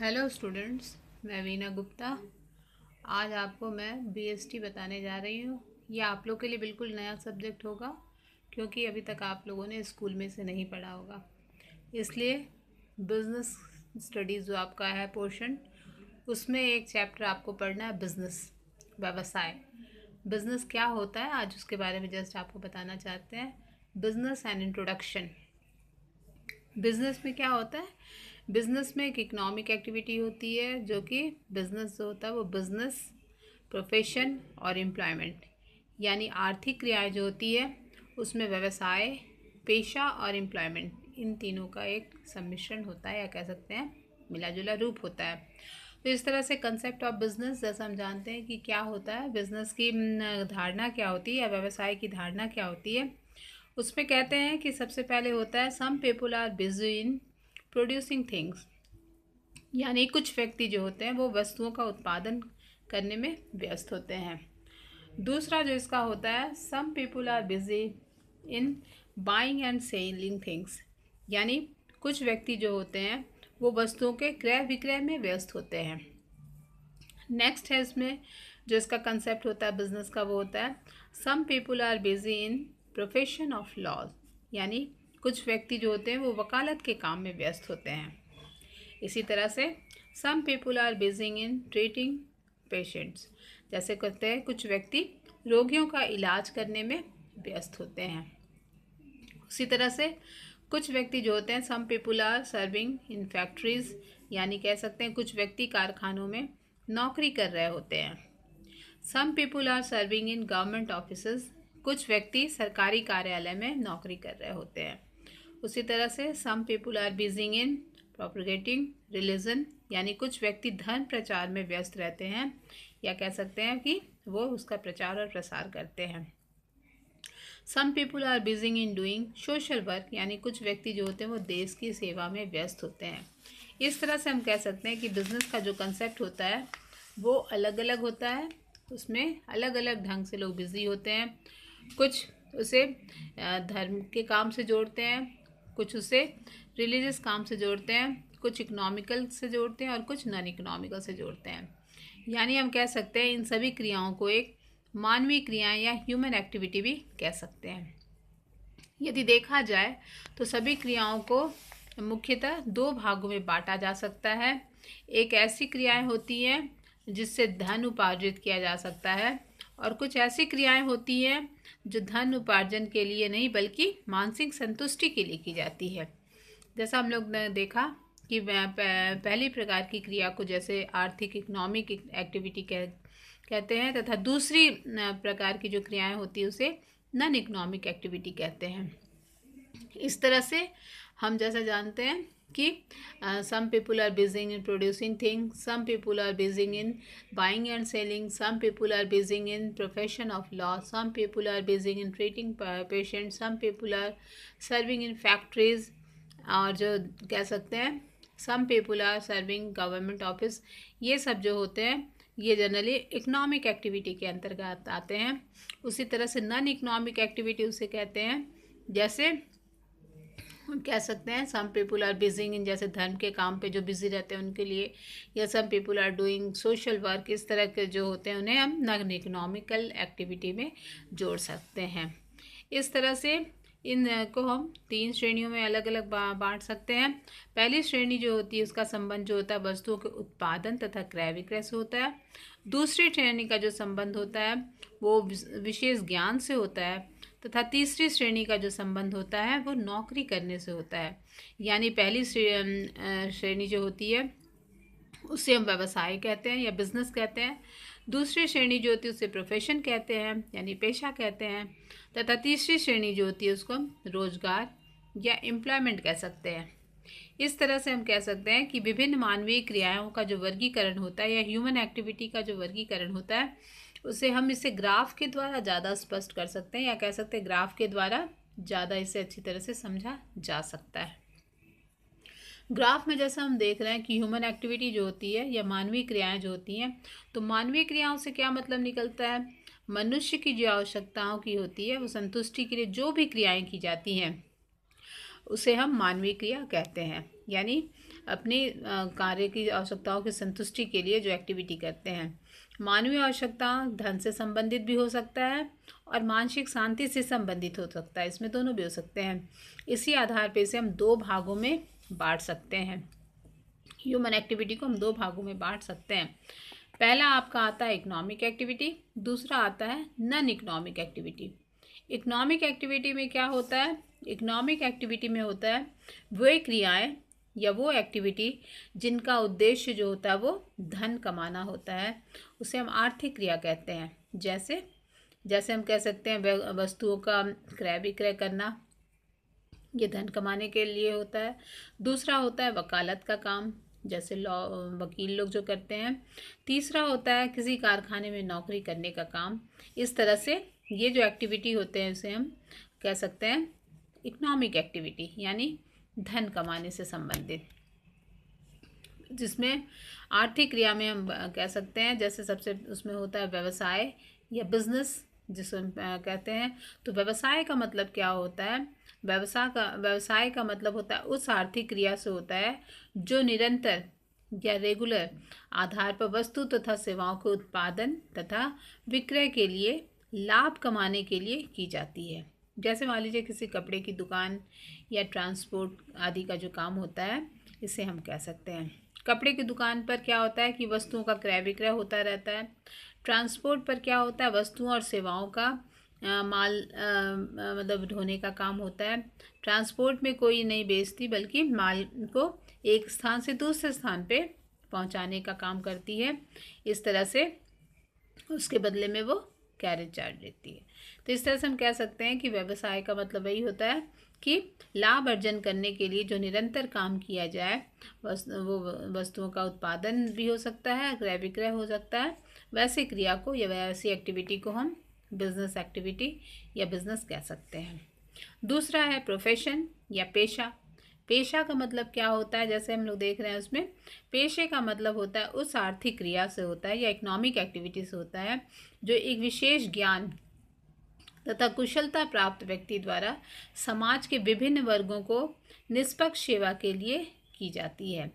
Hello students मैं वीना गुप्ता। आज आपको मैं बीएसटी बताने जा रही हूँ। ये आप लोग के लिए बिल्कुल नया सब्जेक्ट होगा, क्योंकि अभी तक आप लोगों ने स्कूल में से नहीं पढ़ा होगा। इसलिए बिज़नेस स्टडीज़ जो आपका है पोर्शन उसमें एक चैप्टर आपको पढ़ना है बिज़नेस व्यवसाय। बिज़नेस क्या होता है? आज उसके बारे में जस्ट आपको बताना चाहते हैं। बिज़नेस एंड इंट्रोडक्शन बिज़नेस में क्या होता है? बिज़नेस में एक इकोनॉमिक एक्टिविटी होती है, जो कि बिज़नेस जो होता है, वो बिज़नेस प्रोफेशन और एम्प्लॉयमेंट यानी आर्थिक क्रियाएँ जो होती है, उसमें व्यवसाय, पेशा और एम्प्लॉयमेंट इन तीनों का एक सम्मिश्रण होता है या कह सकते हैं मिला जुला रूप होता है। तो इस तरह से कंसेप्ट ऑफ़ बिज़नेस जैसा हम जानते हैं कि क्या होता है बिज़नेस की धारणा क्या होती है या व्यवसाय की धारणा क्या होती है, उसमें कहते हैं कि सबसे पहले होता है some people are busy in producing things यानी कुछ व्यक्ति जो होते हैं, वो वस्तुओं का उत्पादन करने में व्यस्त होते हैं। दूसरा जो इसका होता है some people are busy in buying and selling things यानी कुछ व्यक्ति जो होते हैं, वो वस्तुओं के क्रय विक्रय में व्यस्त होते हैं। नेक्स्ट है इसमें, जो इसका कंसेप्ट होता है बिज़नेस का वो होता है some people are busy in profession of laws यानी कुछ व्यक्ति जो होते हैं वो वकालत के काम में व्यस्त होते हैं। इसी तरह से some people are busying in treating patients जैसे कहते हैं, कुछ व्यक्ति रोगियों का इलाज करने में व्यस्त होते हैं। उसी तरह से कुछ व्यक्ति जो होते हैं some people are serving in factories यानी कह सकते हैं कुछ व्यक्ति कारखानों में नौकरी कर रहे होते हैं। Some people are serving in government office कुछ व्यक्ति सरकारी कार्यालय में नौकरी कर रहे होते हैं। उसी तरह से some people are busying in propagating religion यानी कुछ व्यक्ति धर्म प्रचार में व्यस्त रहते हैं, या कह सकते हैं कि वो उसका प्रचार और प्रसार करते हैं। Some people are busying in doing social work यानी कुछ व्यक्ति जो होते हैं वो देश की सेवा में व्यस्त होते हैं। इस तरह से हम कह सकते हैं कि बिज़नेस का जो कंसेप्ट होता है, वो अलग अलग होता है, उसमें अलग अलग ढंग से लोग बिज़ी होते हैं। कुछ उसे धर्म के काम से जोड़ते हैं कुछ उसे रिलीजियस काम से जोड़ते हैं, कुछ इकोनॉमिकल से जोड़ते हैं और कुछ नॉन इकोनॉमिकल से जोड़ते हैं। यानी हम कह सकते हैं इन सभी क्रियाओं को एक मानवीय क्रियाएँ या ह्यूमन एक्टिविटी भी कह सकते हैं। यदि देखा जाए तो सभी क्रियाओं को मुख्यतः दो भागों में बांटा जा सकता है। एक ऐसी क्रियाएँ होती हैं जिससे धन उपार्जित किया जा सकता है और कुछ ऐसी क्रियाएँ होती हैं जो धन उपार्जन के लिए नहीं, बल्कि मानसिक संतुष्टि के लिए की जाती है। जैसा हम लोग ने देखा कि पहली प्रकार की क्रिया को जैसे आर्थिक, इकोनॉमिक एक्टिविटी कह, कहते हैं, तथा दूसरी प्रकार की जो क्रियाएँ होती है, उसे नॉन इकोनॉमिक एक्टिविटी कहते हैं। इस तरह से हम जैसा जानते हैं कि some people are busying in producing thing some people are busying in buying and selling some people are busying in profession of law some people are busying in treating patient some people are serving in factories और जो कह सकते हैं some people are serving government office ये सब जो होते हैं, ये जनरली इकोनॉमिक एक्टिविटी के अंतर्गत आते हैं। उसी तरह से नॉन इकोनॉमिक एक्टिविटी उसे कहते हैं, जैसे कह सकते हैं some people are busying in जैसे धर्म के काम पे जो बिज़ी रहते हैं उनके लिए, या some pípul are doing social work इस तरह के जो होते हैं, उन्हें हम नॉन इकोनॉमिकल एक्टिविटी में जोड़ सकते हैं। इस तरह से इन को हम तीन श्रेणियों में अलग अलग बांट सकते हैं। पहली श्रेणी जो होती है, उसका संबंध जो होता है, वस्तुओं के उत्पादन तथा क्रय विक्रय से होता है। दूसरी श्रेणी का जो संबंध होता है, वो विशेष ज्ञान से होता है। तथा तीसरी श्रेणी का जो संबंध होता है, वो नौकरी करने से होता है। यानी पहली श्रेणी जो होती है, उसे हम व्यवसाय कहते हैं या बिज़नेस कहते हैं। दूसरी श्रेणी जो होती है, उसे प्रोफेशन कहते हैं, यानी पेशा कहते हैं। तथा तीसरी श्रेणी जो होती है, उसको हम रोज़गार या एम्प्लॉयमेंट कह सकते हैं। इस तरह से हम कह सकते हैं कि विभिन्न मानवीय क्रियाओं का जो वर्गीकरण होता है या ह्यूमन एक्टिविटी का जो वर्गीकरण होता है उसे हम इसे ग्राफ के द्वारा ज़्यादा स्पष्ट कर सकते हैं या कह सकते हैं ग्राफ के द्वारा ज़्यादा इसे अच्छी तरह से समझा जा सकता है। ग्राफ में जैसा हम देख रहे हैं कि ह्यूमन एक्टिविटी जो होती है या मानवीय क्रियाएँ जो होती हैं तो मानवीय क्रियाओं से क्या मतलब निकलता है? मनुष्य की जो आवश्यकताओं की होती है, वो संतुष्टि के लिए जो भी क्रियाएँ की जाती हैं, उसे हम मानवीय क्रिया कहते हैं। यानी अपनी कार्य की आवश्यकताओं की संतुष्टि के लिए जो एक्टिविटी करते हैं। मानवीय आवश्यकता धन से संबंधित भी हो सकता है और मानसिक शांति से संबंधित हो सकता है। इसमें दोनों भी हो सकते हैं। इसी आधार पर इसे हम दो भागों में बांट सकते हैं। ह्यूमन एक्टिविटी को हम दो भागों में बांट सकते हैं। पहला आपका आता है इकोनॉमिक एक्टिविटी दूसरा आता है non economic activity economic activity में क्या होता है? इकोनॉमिक एक्टिविटी में होता है वो क्रियाएँ या वो एक्टिविटी जिनका उद्देश्य जो होता है वो धन कमाना होता है, उसे हम आर्थिक क्रिया कहते हैं। जैसे जैसे हम कह सकते हैं वस्तुओं का क्रय विक्रय करना, ये धन कमाने के लिए होता है। दूसरा होता है वकालत का काम, जैसे लॉ, वकील लोग जो करते हैं। तीसरा होता है किसी कारखाने में नौकरी करने का काम। इस तरह से ये जो एक्टिविटी होते हैं, उसे हम कह सकते हैं इकोनॉमिक एक्टिविटी यानी धन कमाने से संबंधित। जिसमें आर्थिक क्रिया में हम कह सकते हैं, जैसे सबसे उसमें होता है व्यवसाय या बिज़नेस, जिसे कहते हैं। तो व्यवसाय का मतलब क्या होता है? व्यवसाय का व्यवसाय का मतलब होता है उस आर्थिक क्रिया से होता है जो निरंतर या रेगुलर आधार पर वस्तु तथा सेवाओं के उत्पादन तथा विक्रय के लिए, लाभ कमाने के लिए की जाती है। जैसे मान लीजिए किसी कपड़े की दुकान या ट्रांसपोर्ट आदि का जो काम होता है इसे हम कह सकते हैं। कपड़े की दुकान पर क्या होता है कि वस्तुओं का क्रय विक्रय होता रहता है। ट्रांसपोर्ट पर क्या होता है वस्तुओं और सेवाओं का आ, माल आ, मतलब ढोने का काम होता है। ट्रांसपोर्ट में कोई नहीं बेचती बल्कि माल को एक स्थान से दूसरे स्थान पे पहुँचाने का काम करती है। इस तरह से उसके बदले में वो कैरेज चार्ज लेती है। तो इस तरह से हम कह सकते हैं कि व्यवसाय का मतलब वही होता है कि लाभ अर्जन करने के लिए जो निरंतर काम किया जाए वो वस्तुओं का उत्पादन भी हो सकता है, क्रय विक्रय हो सकता है। वैसी क्रिया को या वैसी एक्टिविटी को हम बिज़नेस एक्टिविटी या बिज़नेस कह सकते हैं। दूसरा है प्रोफेशन या पेशा। पेशा का मतलब क्या होता है? जैसे हम लोग देख रहे हैं उसमें, पेशे का मतलब होता है उस आर्थिक क्रिया से होता है या इकोनॉमिक एक्टिविटी से होता है जो एक विशेष ज्ञान तथा कुशलता प्राप्त व्यक्ति द्वारा समाज के विभिन्न वर्गों को निष्पक्ष सेवा के लिए की जाती है।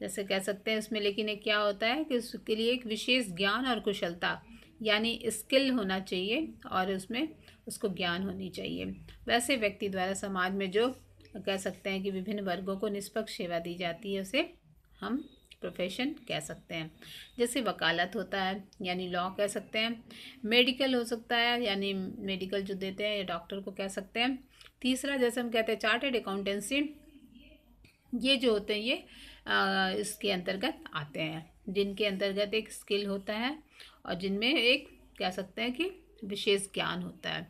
जैसे कह सकते हैं इसमें लेकिन एक क्या होता है कि उसके लिए एक विशेष ज्ञान और कुशलता, यानी स्किल होना चाहिए और उसमें उसको ज्ञान होनी चाहिए। वैसे व्यक्ति द्वारा समाज में जो कह सकते हैं कि विभिन्न वर्गों को निष्पक्ष सेवा दी जाती है, उसे हम प्रोफेशन कह सकते हैं। जैसे वकालत होता है यानी लॉ कह सकते हैं। मेडिकल हो सकता है यानी मेडिकल जो देते हैं या डॉक्टर को कह सकते हैं। तीसरा जैसे हम कहते हैं चार्टेड अकाउंटेंसी ये जो होते हैं ये आ, इसके अंतर्गत आते हैं। जिनके अंतर्गत एक स्किल होता है और जिनमें एक कह सकते हैं कि विशेष ज्ञान होता है।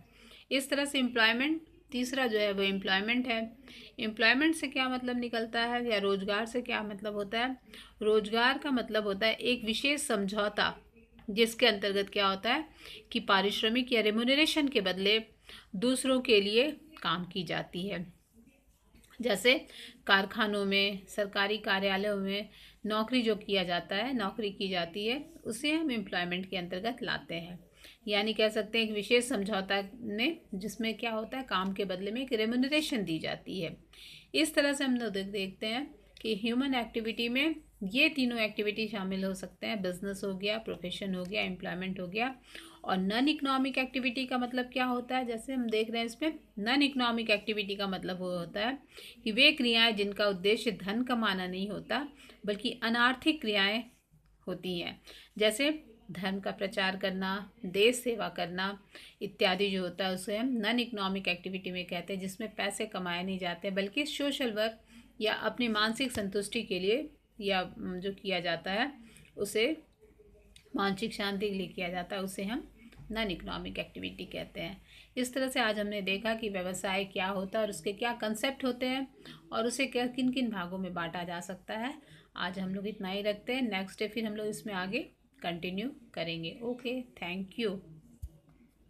इस तरह से एम्प्लॉयमेंट तीसरा जो है वो एम्प्लॉयमेंट है। एम्प्लॉयमेंट से क्या मतलब निकलता है या रोज़गार से क्या मतलब होता है? रोज़गार का मतलब होता है एक विशेष समझौता, जिसके अंतर्गत क्या होता है कि पारिश्रमिक या रेमोनरेशन के बदले दूसरों के लिए काम की जाती है। जैसे कारखानों में, सरकारी कार्यालयों में नौकरी जो किया जाता है, नौकरी की जाती है, उसे हम एम्प्लॉयमेंट के अंतर्गत लाते हैं। यानी कह सकते हैं एक विशेष समझौता में जिसमें क्या होता है, काम के बदले में एक रेमुनरेशन दी जाती है। इस तरह से हम लोग देखते हैं कि ह्यूमन एक्टिविटी में ये तीनों एक्टिविटी शामिल हो सकते हैं। बिज़नेस हो गया प्रोफेशन हो गया एम्प्लॉयमेंट हो गया। और नॉन इकोनॉमिक एक्टिविटी का मतलब क्या होता है? जैसे हम देख रहे हैं इसमें नॉन इकोनॉमिक एक्टिविटी का मतलब वो होता है कि वे क्रियाएँ जिनका उद्देश्य धन कमाना नहीं होता, बल्कि अनार्थिक क्रियाएँ होती हैं। जैसे धर्म का प्रचार करना, देश सेवा करना इत्यादि जो होता है उसे हम नॉन इकोनॉमिक एक्टिविटी में कहते हैं, जिसमें पैसे कमाए नहीं जाते, बल्कि सोशल वर्क या अपनी मानसिक संतुष्टि के लिए या जो किया जाता है, उसे मानसिक शांति के लिए किया जाता है, उसे हम नॉन इकोनॉमिक एक्टिविटी कहते हैं। इस तरह से आज हमने देखा कि व्यवसाय क्या होता है और उसके क्या कंसेप्ट होते हैं और उसे क्या किन किन भागों में बांटा जा सकता है। आज हम लोग इतना ही रखते हैं। नेक्स्ट डे फिर हम लोग इसमें आगे कंटिन्यू करेंगे. Okay thank you